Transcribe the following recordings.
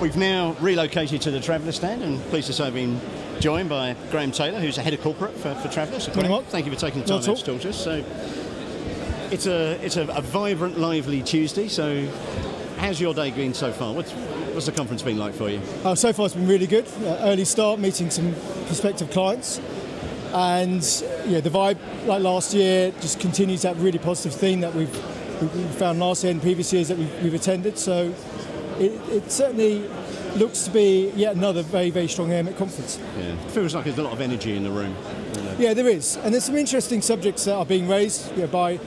We've now relocated to the Traveller stand, and pleased to say I've been joined by Graham Taylor, who's the head of corporate for, for Traveller. So, Graham, thank you for taking the time out to talk to us. So, it's a it's a, a vibrant, lively Tuesday. So, how's your day been so far? What's what's the conference been like for you? Uh, so far, it's been really good. Uh, early start, meeting some prospective clients, and yeah, the vibe like last year just continues that really positive theme that we've we we found last year and previous years that we've, we've attended. So it, it certainly looks to be yet another very very strong Airmic conference. Yeah, feels like there's a lot of energy in the room. you know. Yeah, there is, and there's some interesting subjects that are being raised you know, by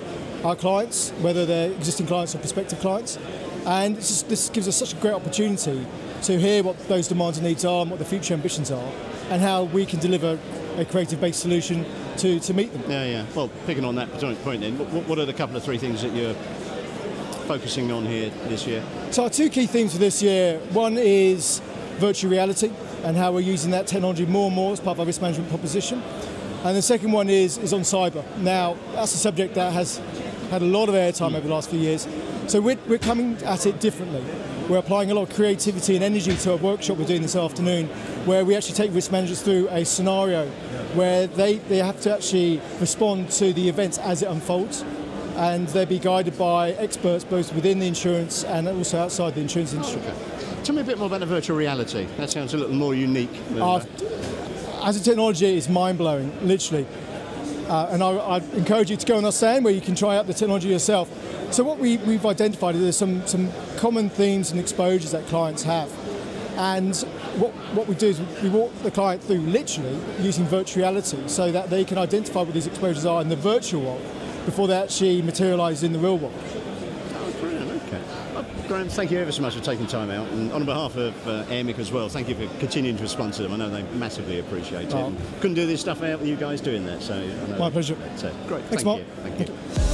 our clients, whether they're existing clients or prospective clients, and it's just, this gives us such a great opportunity to hear what those demands and needs are, and what the future ambitions are, and how we can deliver a creative-based solution to, to meet them. Yeah, yeah. Well, picking on that point then, what, what are the couple of three things that you're focusing on here this year? So our two key themes for this year, one is virtual reality and how we're using that technology more and more as part of our risk management proposition. And the second one is, is on cyber. Now, that's a subject that has had a lot of airtime over the last few years. So we're, we're coming at it differently. We're applying a lot of creativity and energy to a workshop we're doing this afternoon where we actually take risk managers through a scenario where they, they have to actually respond to the events as it unfolds and they'll be guided by experts both within the insurance and also outside the insurance industry. Tell me a bit more about the virtual reality. That sounds a little more unique. Uh, as a technology, it's mind blowing, literally. Uh, and I, I encourage you to go on our stand where you can try out the technology yourself. So what we, we've identified is there's some, some common themes and exposures that clients have. And what, what we do is we walk the client through literally using virtual reality so that they can identify what these exposures are in the virtual world before they actually materialise in the real world. Oh, brilliant. Okay. Uh, Graham, thank you ever so much for taking time out. And on behalf of uh, Airmic as well, thank you for continuing to sponsor them. I know they massively appreciate it. Oh. Couldn't do this stuff without you guys doing that. So I know My pleasure. So great. Thanks, thank Mark. you. Thank you.